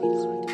sweetheart.